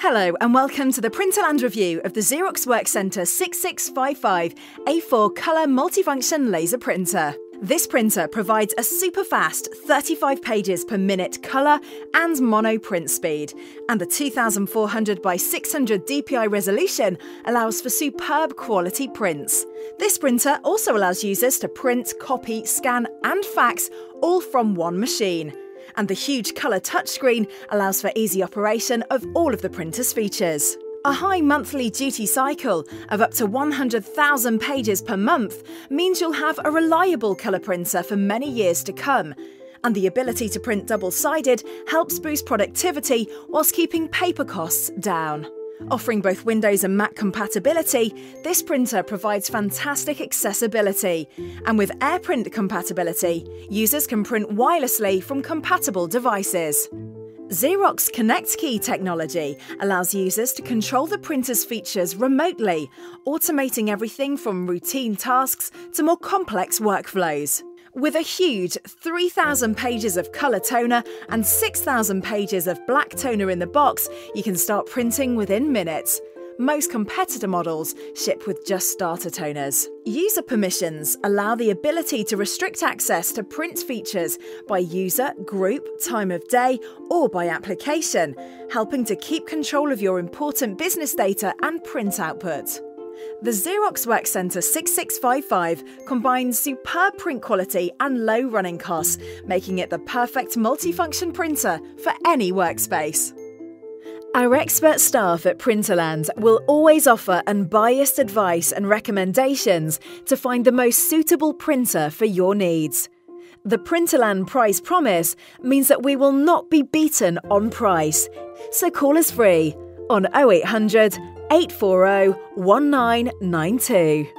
Hello and welcome to the Printerland review of the Xerox Workcentre 6655 A4 Colour Multifunction Laser Printer. This printer provides a super fast 35 pages per minute colour and mono print speed, and the 2400 by 600 DPI resolution allows for superb quality prints. This printer also allows users to print, copy, scan, and fax all from one machine and the huge colour touchscreen allows for easy operation of all of the printer's features. A high monthly duty cycle of up to 100,000 pages per month means you'll have a reliable colour printer for many years to come. And the ability to print double sided helps boost productivity whilst keeping paper costs down. Offering both Windows and Mac compatibility, this printer provides fantastic accessibility. And with AirPrint compatibility, users can print wirelessly from compatible devices. Xerox ConnectKey technology allows users to control the printer's features remotely, automating everything from routine tasks to more complex workflows. With a huge 3,000 pages of colour toner and 6,000 pages of black toner in the box, you can start printing within minutes. Most competitor models ship with just starter toners. User permissions allow the ability to restrict access to print features by user, group, time of day, or by application, helping to keep control of your important business data and print output. The Xerox Workcentre 6655 combines superb print quality and low running costs, making it the perfect multifunction printer for any workspace. Our expert staff at Printerland will always offer unbiased advice and recommendations to find the most suitable printer for your needs. The Printerland price promise means that we will not be beaten on price. So call us free on 0800 840 1992.